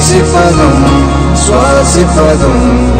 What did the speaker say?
se faz um, só se faz um.